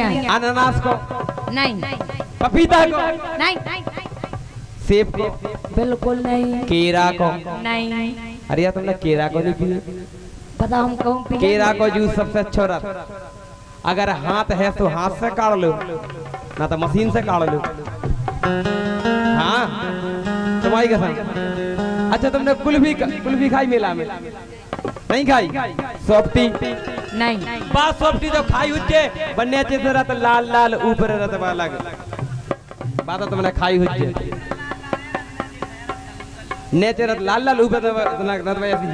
अनानास को। नहीं। पपीता को। नहीं। सेब को। बिल्कुल नहीं। केरा को। नहीं। अरे यार तुमने केरा को नहीं पिया। पता हम कहूँ केरा को जूस सबसे अच्छा रहता अगर हाथ है तो हाथ से काट लो। ना तो मशीन से काट लो। हाँ। तुम्हारी कसम। अच्छा तुमने कुल्फी कुल्फी खाई मेला में? नहीं खाई? सॉफ्टी। नहीं। बात सॉफ्टी तो खाई हुच्चे बनने अच्छे से रहता लाल लाल ऊपर रहता अलग बात तो तुमने खाई हुच्चे नेचर लाल लाल ऊपर रहता ऐसी।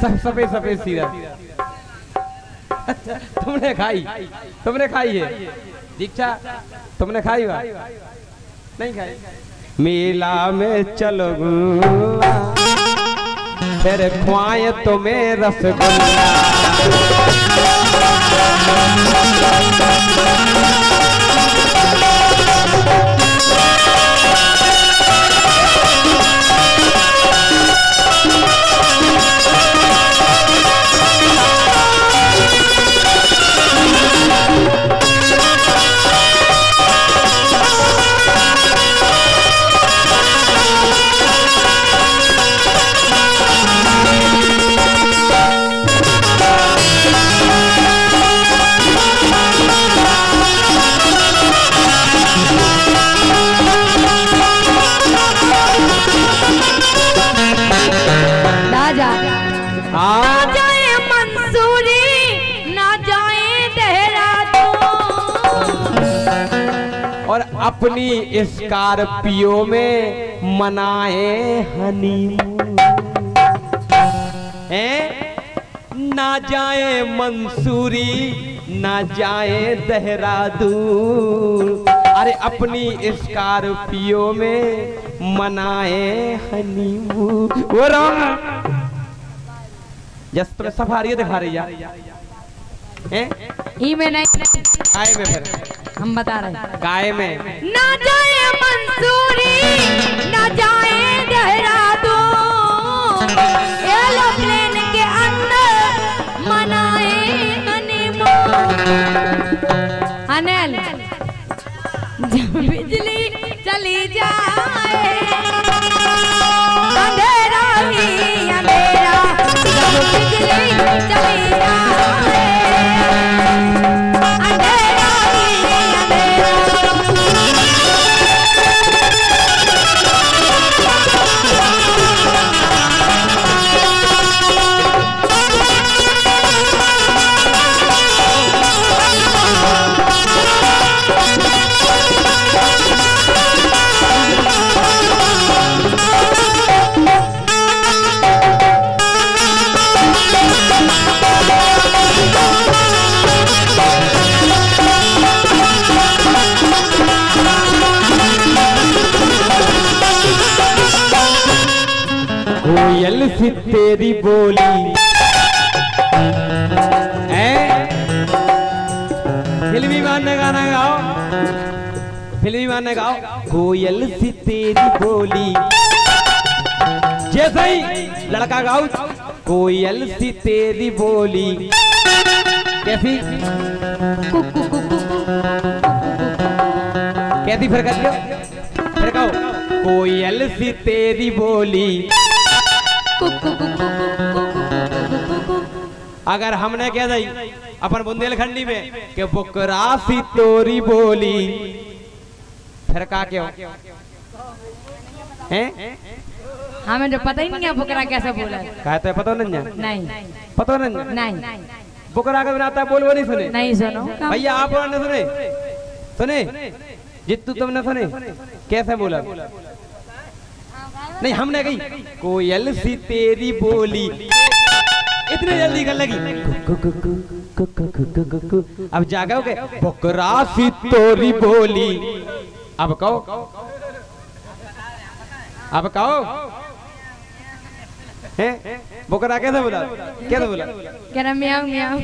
सब सफ़ेद सफ़ेद सीधा अच्छा, तुमने खाई। तुमने खाई है। दीक्षा तुमने खाई हुआ? नहीं खाई। मेला में चलो फिर खुआए तुम्हें रसगुल्ला। Thank you. और अपनी स्कॉर्पियो में मनाए हनीमून। हैं? ना जाए मंसूरी ना जाए देहरादून। अरे अपनी स्कॉर्पियो में मनाए हनीमून। वो रहा जस तुम्हें सफारी दिखा रही है। हैं? में नहीं। काय में फिर। हम बता रहे हैं। काय में? ना जाए मंसूरी ना जाए देहरादून। एरोप्लेन के अंदर मनाए अनिल जब बिजली चली जाए अंधेरा ही अंधेरा जब बिजली चली जाए। कोयल तेरी बोली। है? फिल्मी मानने गाना गाओ। फिल्मी मानने गाओ। कोयल सी तेरी बोली। जैसे ही लड़का गाओ कोयल सी तेरी बोली। कैसी? कैसी? फिर कर फिर कहो कोयल सी तेरी बोली। अगर हमने कह दी अपन बुंदेलखंडी में कि बुकरा सी तोरी बोली फिर का क्यों हैं? हमें तो पता ही नहीं है फुकरा कैसे बोला कहते हैं पता नहीं है? नहीं। पता नहीं है? नहीं। बुकरा का बिना आता है, बोल वो नहीं सुने। नहीं सुनो। भैया आप ने सुने। सुने? जितू तुमने सुने? कैसे बोला? नहीं हमने गई कोयल सी तेरी बोली इतने जल्दी कर लगी अब जागोगे बकरा सी तोरी बोली अब कहो अब कहो बकरा कैसे बोला कैसे बोला क्या रहा म्याऊ म्याऊ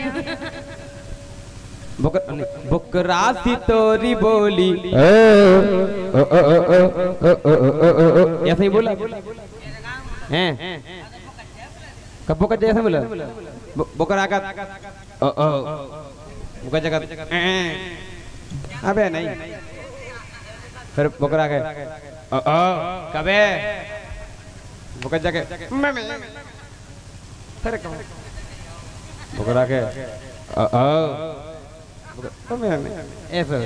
बकरा सी तोरी बोली ऐसा ही बोला। हैं? कब बोका ऐसा बोला? बोकर आका बोकर जगह अबे नहीं। फिर बोकर ओ कबे बोकर जाके। फिर कब? बोकर मैं ऐसा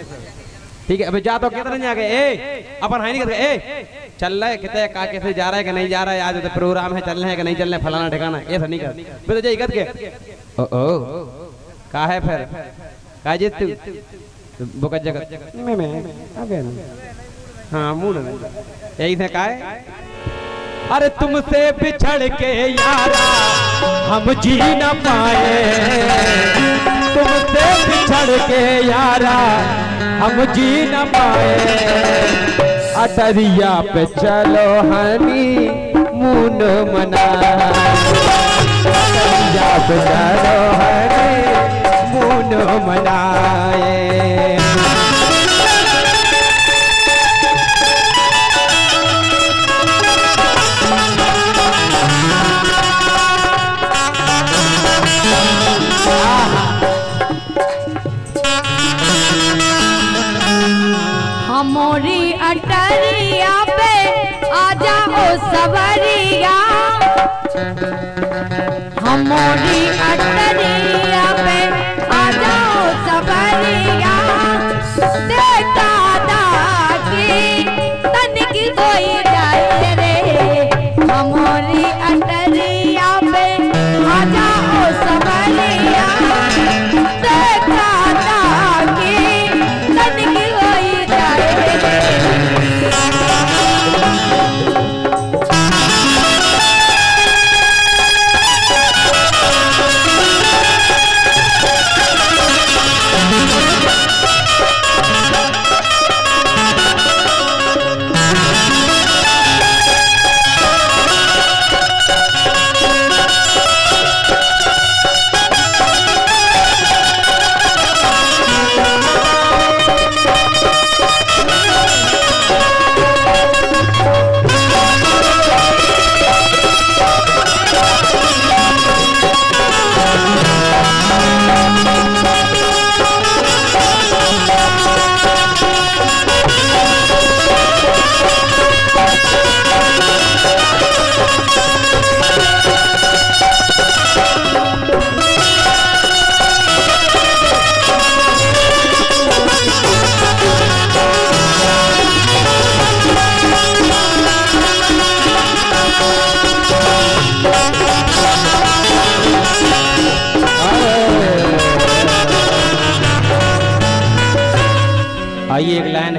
ठीक है अबे जा तो कितना नहीं आ गए? ए अपन है नहीं ए चल रहा है कितने का कैसे जा रहा है कि नहीं जा रहा है आज तो प्रोग्राम है चल रहे हैं कि नहीं चल रहे फलाना ठिकाना ऐसा नहीं कर। बे तो के। ओ ओ का है फिर? का जीत? तू बुका जगत। मैं मैं अबे हाँ मूड में। यही से का है? अरे तुमसे बिछड़ के यारा हम जी न पाए। तुमसे बिछड़ के यारा, हम जी न पाए। अतरिया पे चलो हनी, मुन मना। अतरिया पे चलो हनी, मून मनाए। हमारी अटरिया पे आ जाओ सवरिया हमारी अटरिया पे